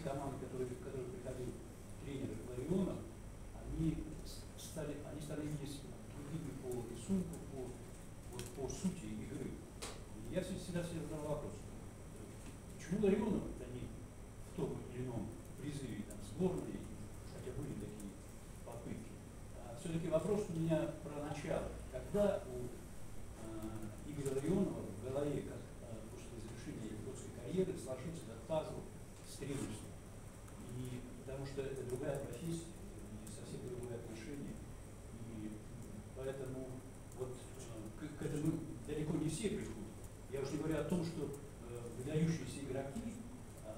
все команды, которые, которые приходили, тренеры Ларионов, они стали, они стали другими по рисунку, по, вот, по сути игры. И я всегда себе задал вопрос, почему Ларионов а они в том или ином призыве там, сборной, хотя были такие попытки. А все-таки вопрос у меня про начало. Когда у э, Игоря Ларионова в голове, как э, после завершения его карьеры, сложился этот пазл с тренерством? Потому что это другая профессия, и совсем другое отношение. И поэтому вот э, к, к этому далеко не все приходят. Я уже не говорю о том, что э, выдающиеся игроки э,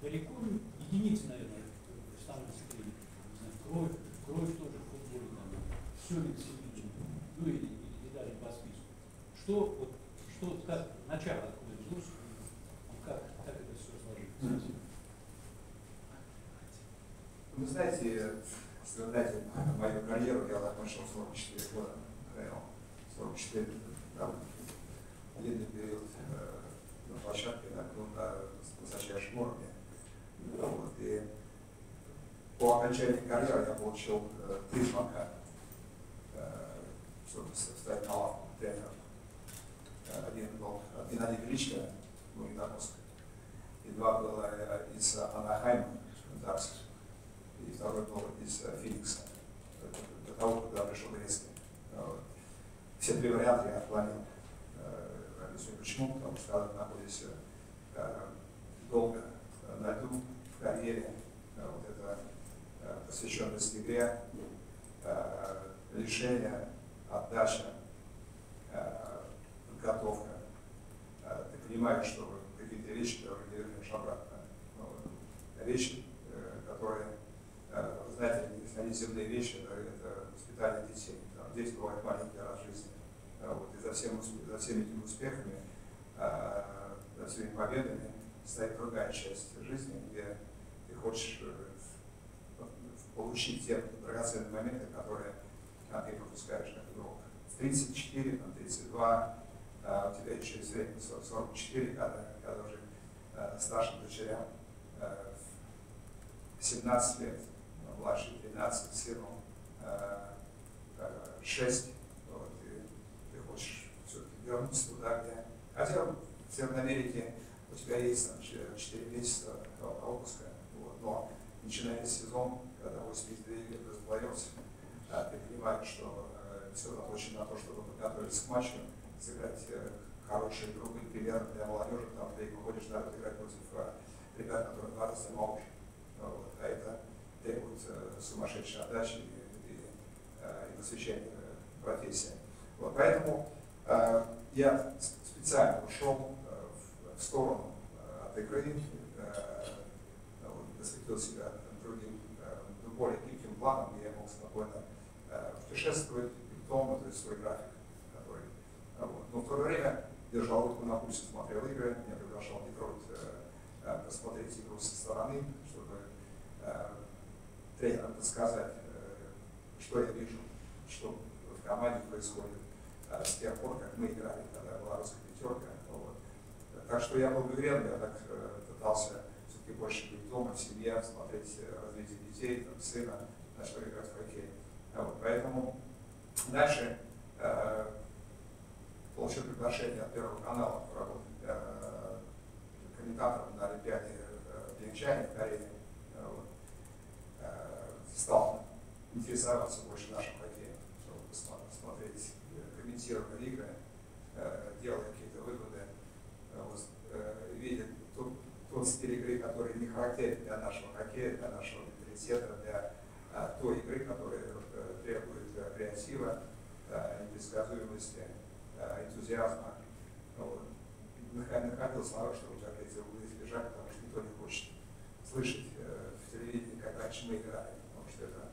далеко единицы, наверное, становятся тренерами. Не знаю, кровь, кровь тоже в футболе, там, Семин Севичин, ну и, и, и далее по списку. Что, вот, что как начало взялось, как, как это все сложилось? Вы знаете, вспоминайте мою карьеру, я закончил 44 года, наверное, 44 довольно длинный период э, на площадке, на, ну, на высочайшем уровне. Вот, и по окончании карьеры я получил э, три звонка, э, чтобы стать на лавку тренером. Э, один был от Геннадия Величко, ну, Иногорска, и два было э, из Анахайма, Дарс, и второй был из э, Феникса, до того, когда пришел Грецкий. Вот. Все три варианта я отклонил. Э, объясню почему, потому что находишься э, долго на льду в карьере, вот это посвященность игре, решение, отдача, подготовка. Ты понимаешь, что какие-то вещи, которые не вернешь обратно. Ну, вещи, которые, знаете, они земные вещи, это, это воспитание детей. Там, дети бывают маленькие раз в жизни. Вот, и за, всем, за всеми этими успехами, за всеми победами стоит другая часть жизни, где ты хочешь получить те драгоценные моменты, которые а, ты пропускаешь как игрок. В 34, там, 32, а, у тебя еще есть время 44, когда, когда уже а, старшим дочерям а, 17 лет, младший 13, сыну а, 6, вот, и ты хочешь все-таки вернуться туда, где... Хотя в Северной Америке у тебя есть там, 4 месяца отпуска, вот, но начиная сезон, когда 82 игры разплывется, да, ты понимаешь, что э, все заточено на то, чтобы подготовиться к матчу, сыграть э, хорошие игру, быть примером для молодежи, потому что ты выходишь на играть против э, ребят, которые два раза моложе. Вот, а это требует э, сумасшедшей отдачи и, и, э, и посвящения э, профессии. Вот, поэтому э, я специально ушел э, в, в сторону э, от игры, э, вот, посвятил себя другим, э, более гибким планом, где я мог спокойно э, путешествовать, дома, то есть свой график, который... Э, вот. Но в то время держал руку на пульсе, смотрел игры, меня приглашал в Детройт э, посмотреть игру со стороны, чтобы э, тренерам рассказать, э, что я вижу, что в команде происходит э, с тех пор, как мы играли, когда была русская пятерка. Вот. Так что я был уверен, я так э, пытался все-таки больше быть дома, в семье, смотреть развитие детей, там, сына, начал играть в хоккей. Вот. Поэтому дальше э, получил приглашение от Первого канала работать э, комментатором на Олимпиаде э, Пьянчане в Корее. Вот. Э, стал интересоваться больше нашим комментировать игры, э, делать какие-то выводы, э, вот, э, видя тот, тот стиль игры, который не характерен для нашего хоккея, для нашего менталитета, для той игры, которая требует креатива, непредсказуемости, энтузиазма. Вот. Находил слова, чтобы так эти углы избежать, потому что никто не хочет слышать в телевидении, как раньше мы играли, потому что это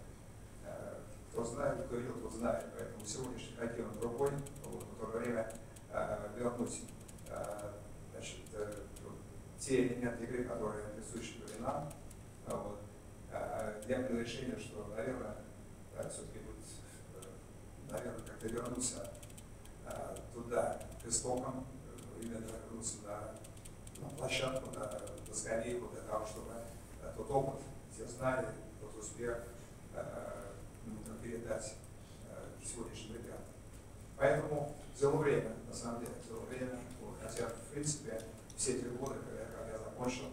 кто знает, кто видел, тот знает. Сегодняшний он другой, вот, то время э, вернуть э, значит, э, те элементы игры, которые присущи были нам, вот, э, я принял решение, что, наверное, э, все-таки будет, наверное, как-то вернуться туда, к истокам, именно вернуться на, на площадку, на, на скамейку для того, чтобы тот опыт, те знания, тот успех э, передать сегодняшним ребятам. Поэтому взяло время, на самом деле, взяло время, хотя, в принципе, все эти годы, когда, когда я закончил,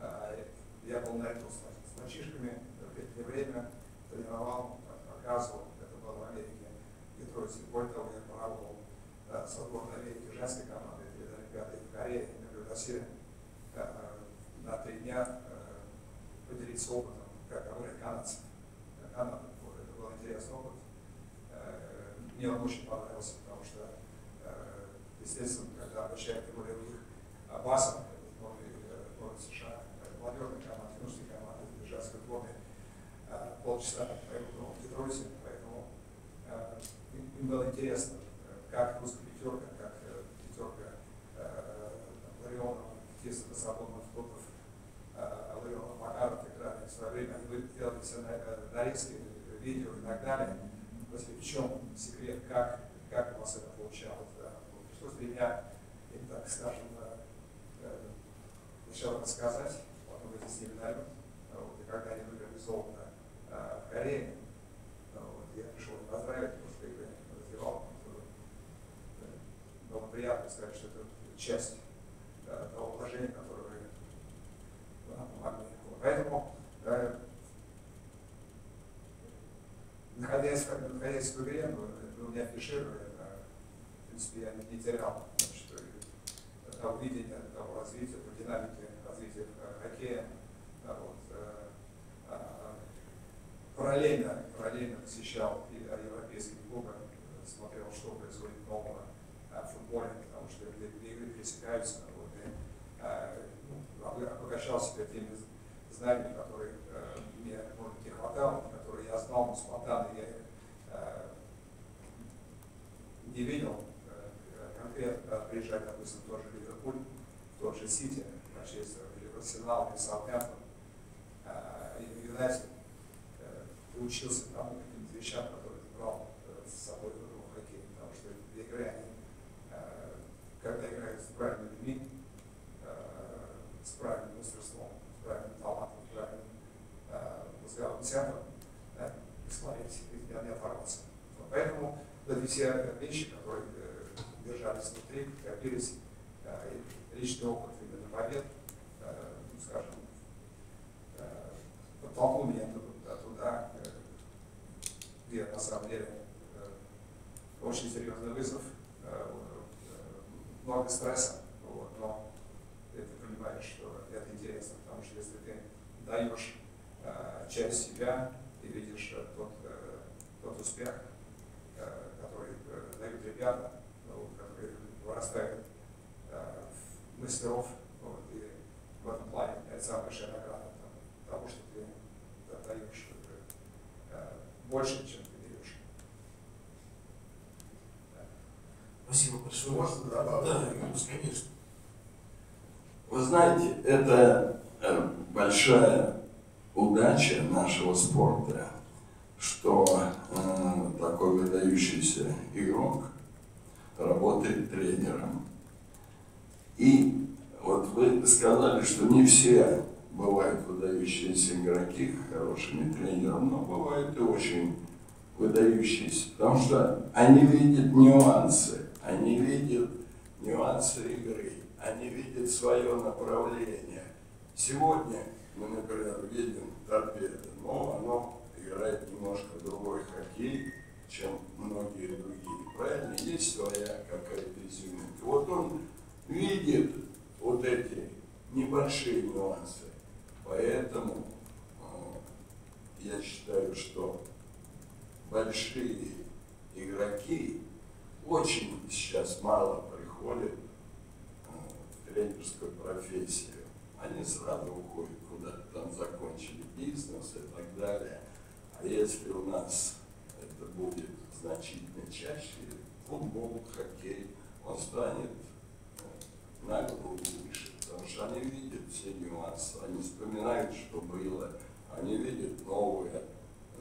э, я был на этом с, мальчишками, в летнее время тренировал, показывал, это было строится. Более того, я поработал э, с отборной линии женской команды перед Олимпиадой в Корее. Мы пригласили э, на три дня э, поделиться опытом, как обыграть канадцев. Канада. Вот, это был интересный опыт. Э, мне он очень понравился, потому что, э, естественно, когда обучают них базом, сборной, сборной США, молодежной команды, юношеской команды, женской сборной, полчаса поехал в Детройте, поэтому им было интересно, как русская пятерка, как пятерка Ларионова, Тиса, Свободных флотов, Ларионов, Макаров и так далее. В свое время они делали все нарезки, видео и так далее. В чем секрет, как, как у вас это получалось? Да? Меня, так скажем, сначала рассказать, потом эти с ними налет. Вот, и когда они выиграли золото э, в Корее, вот, я пришел их поздравить, потому что их развивал. Было приятно сказать, что это часть э, того вложения, которое вы нам помогли. Поэтому, э, находясь, находясь в игре, вы меня афишировали, в принципе, я не терял значит, того видения, того развития, той динамики развития хоккея. Вот, параллельно, параллельно посещал и европейские клубы, смотрел, что происходит нового в футболе, потому что две, игры пересекаются. Вот, и, ну, обогащал себя теми знаниями, которые мне, может быть, не хватало, которые я знал, но спонтанно я их не видел конкретно, приезжать, допустим, в тот же Ливерпуль, в тот же Сити, Манчестер, или в Арсенал, или Саутгемптон, Юнайтед, ты учился тому каким-то вещам, которые ты брал с собой в игру хоккей, потому что игры, они, когда играют с правильными людьми, с правильным мастерством, с правильным талантом, с правильным мозговым центром, да, смотреть, я не оторвался. Поэтому эти все вещи, которые держались внутри, копились, личный опыт именно побед, ну, скажем, подтолкнул меня туда, где на самом деле очень серьезный вызов, много стресса, вот, но ты понимаешь, что это интересно, потому что если ты даешь часть себя, ты видишь тот, тот успех, который дают ребята, ну, которые вырастают в мастеров, вот, и в этом плане это самая большая награда того, что ты даешь больше, чем ты берешь. Спасибо большое. Можно добавить? Да, конечно. Вы знаете, это большая удача нашего спорта, что э, такой выдающийся игрок работает тренером. И вот вы сказали, что не все бывают выдающиеся игроки хорошими тренерами, но бывают и очень выдающиеся, потому что они видят нюансы, они видят нюансы игры, они видят свое направление. Сегодня мы, например, видим торпеду, но оно играет немножко другой хоккей, чем многие другие. Правильно? Есть своя какая-то изюминка. Вот он видит вот эти небольшие нюансы. Поэтому э, я считаю, что большие игроки очень сейчас мало приходят э, в тренерскую профессию. Они сразу уходят куда-то, там закончили бизнес и так далее. А если у нас это будет значительно чаще, футбол, хоккей, он станет э, на голову выше, потому что они видят все нюансы, они вспоминают, что было, они видят новое,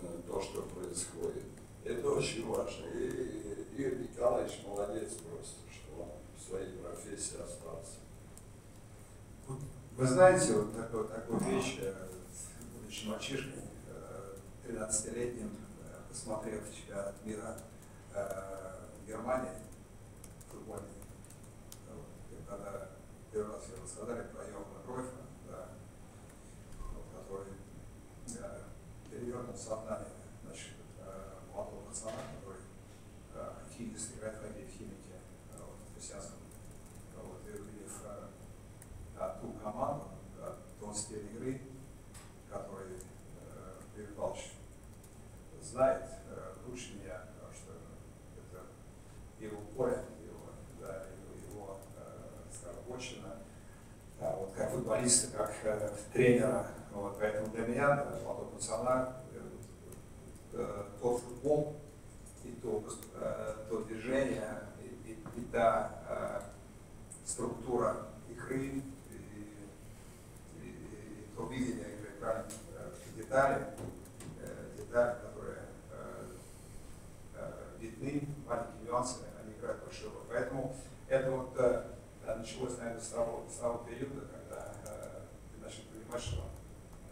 э, то, что происходит. Это очень важно. Николаевич молодец просто, что он в своей профессии остался. Вы знаете, вот такую, такую вещь, будучи мальчишкой, 13-летним, посмотрев чемпионат мира Германии, футбольный, вот, когда первый раз я рассказали про Йохана Кройфа, да, который перевернул сознание значит, молодого пацана, activities in reference химики, вот. Э, вот, и Ильев э, а, ту команду, а, тот стиль игры, который э, Павлович знает э, лучше меня, потому что это его поле, его, да, его, его э, скажем, да, вот, как футболиста, как э, тренера. Вот, поэтому для меня, да, молодого пацана, э, э, тот футбол, и то, э, то движение, и, и, и та э, структура игры, и, и, и то видение игры, правильно, э, детали, э, детали, которые э, э, видны, маленькие нюансы, они играют большую роль. Поэтому это вот э, началось, наверное, с того, с того периода, когда э, ты начал понимать, что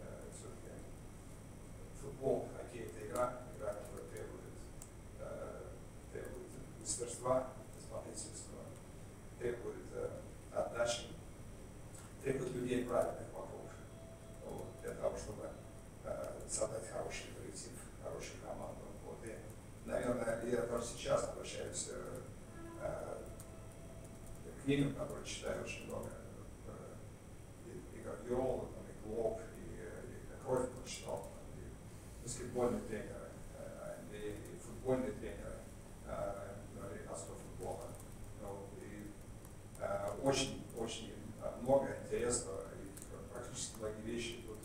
э, все-таки футбол, хоккей – это игра, игра, которая требует, э, требует мастерства, исполнительства, требует э, отдачи, требует людей правильных вокруг, вот, для того, чтобы э, создать хороший коллектив, хорошую команду. Вот, и, наверное, я тоже сейчас обращаюсь э, э, к книгам, которые читаю очень много, э, и, и Гвардиола, там, и Клоп, и, и Кровь прочитал, и баскетбольные тренеры, э, и, и футбольные тренеры э, американского футбола. Ну, и э, очень, очень много интересного и практически многие вещи идут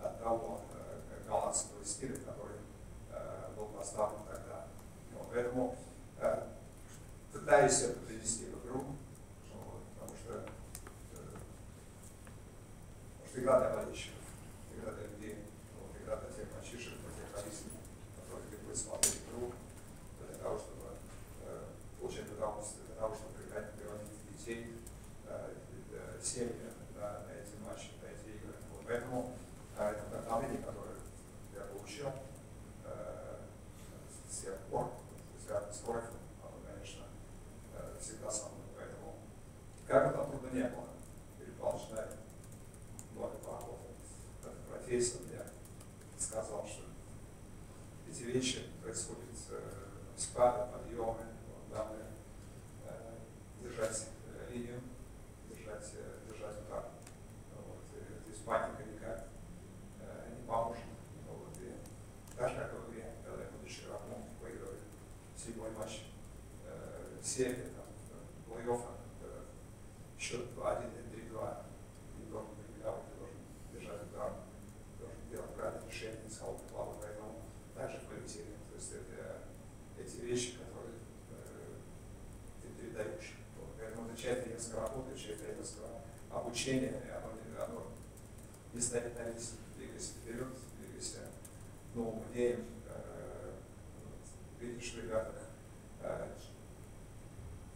от того э, голландского стиля, который э, был поставлен тогда. Поэтому э, пытаюсь это привести в игру, потому что, потому что игра для болельщиков, игра для людей, вот, игра для тех мальчишек, для тех родителей, которые будут смотреть игру, для того, чтобы э, получать удовольствие, для того, чтобы приводить детей, э, э, семьи на, на эти матчи, на эти игры. Вот, поэтому э, это вдохновение, которое я получил э, с тех пор, связано с кровью, оно, конечно, э, всегда со мной. Поэтому, как бы там трудно не было, Юрий Павлович, да, много поработал в этой профессии, я сказал, что эти вещи происходят э, спады, подъемы, вот, главное э, держать э, линию, держать, э, держать удар. Вот, и, то есть паника никак э, не поможет. Вот, и так же, как в игре, когда я будучи игроком выигрываю седьмой матч э, серии, там, э, плей-оффа, э, счет 2-1 или 3-2, не должен прибегать, ты должен держать удар, должен делать правильное решение, не холодной головой, поэтому также в коллективе. То есть это эти вещи, которые э, ты передаешь. Вот. Поэтому это часть часть тренерского обучения, оно, оно не стоит на месте, двигайся вперед, двигайся новым идеям, э, видишь в ребятах э,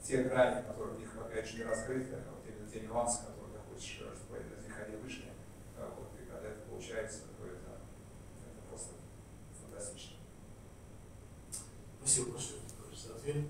те грани, которые у них пока еще не раскрыты, а вот именно те нюансы, которые ты хочешь, э, чтобы из них они вышли. А Вот, и когда это получается, то это, это просто фантастично. Спасибо большое за ответ.